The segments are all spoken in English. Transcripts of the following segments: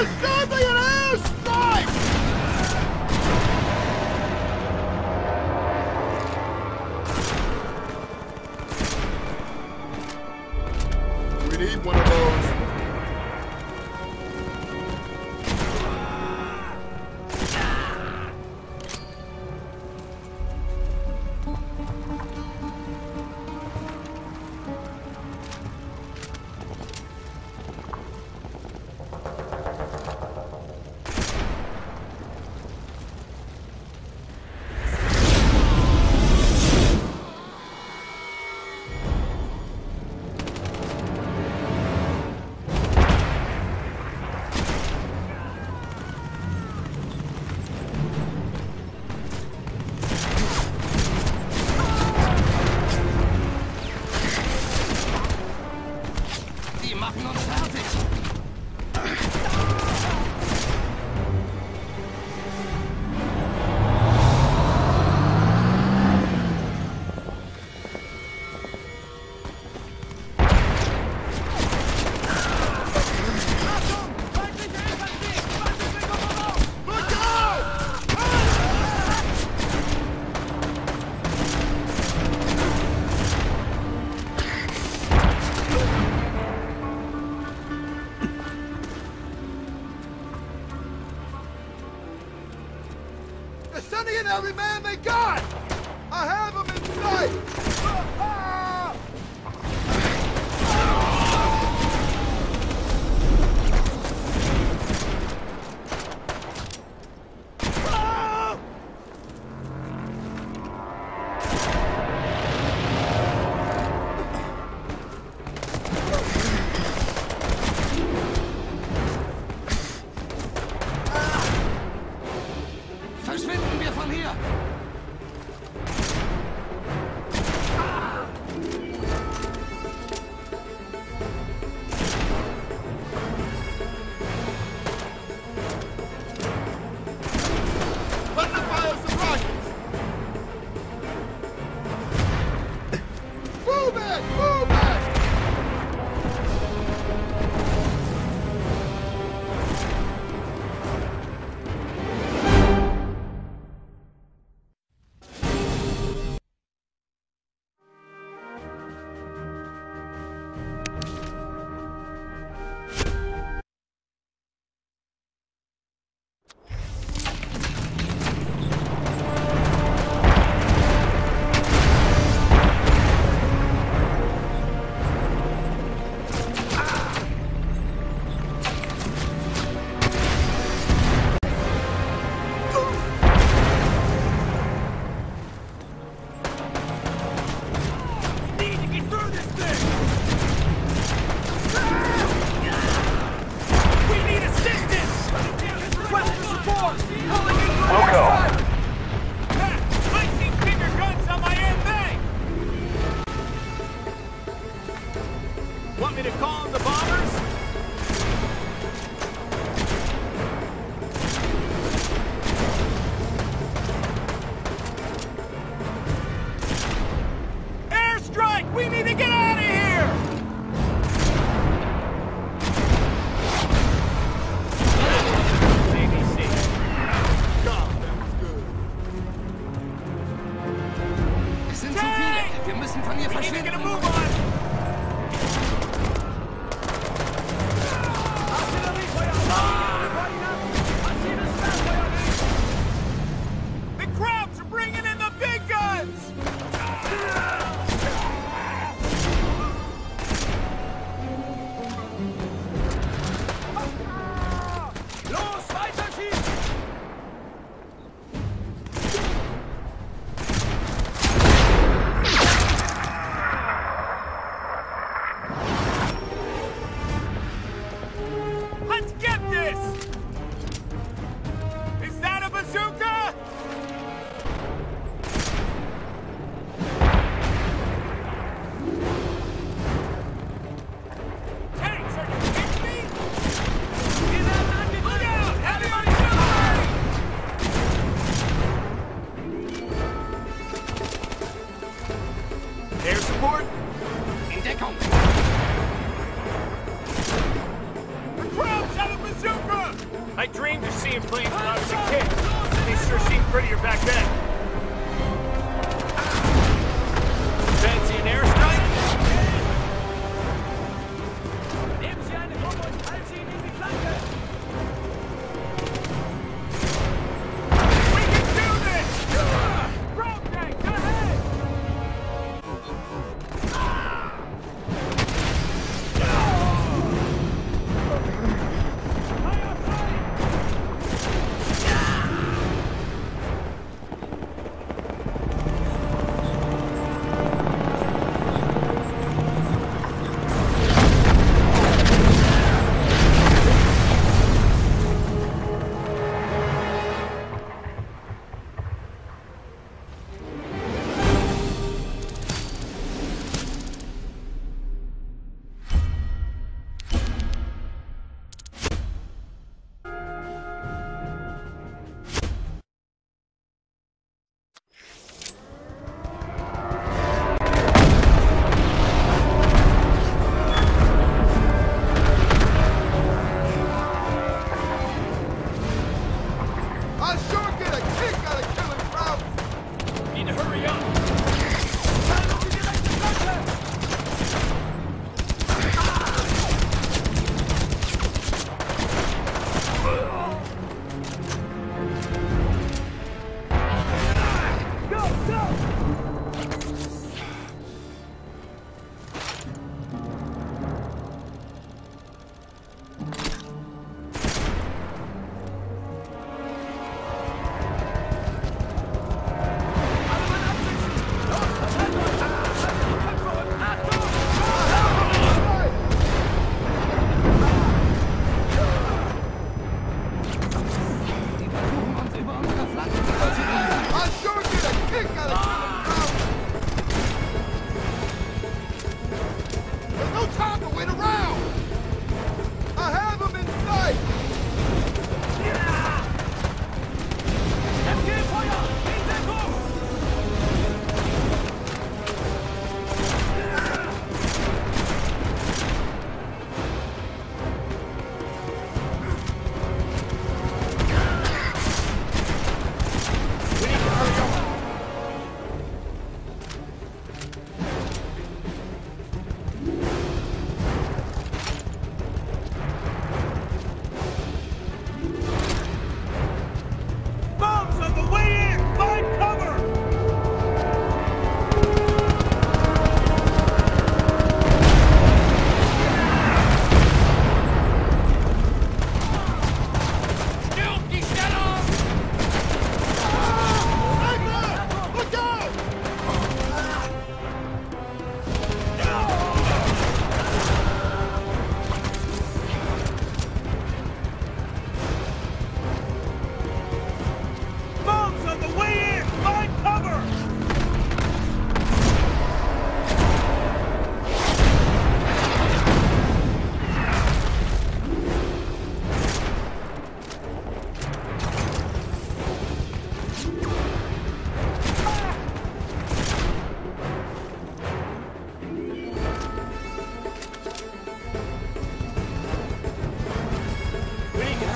suddenly Die Every man they got! I have them in sight! Move Wir müssen von hier verschwinden. Transport, in deck. The crowd's out of bazooka! I dreamed of seeing planes when I was a kid. They sure seemed prettier back then.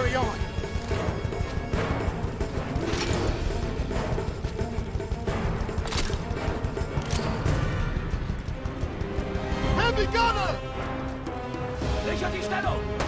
Hurry on. Heavy gunner! Sichert die Stellung!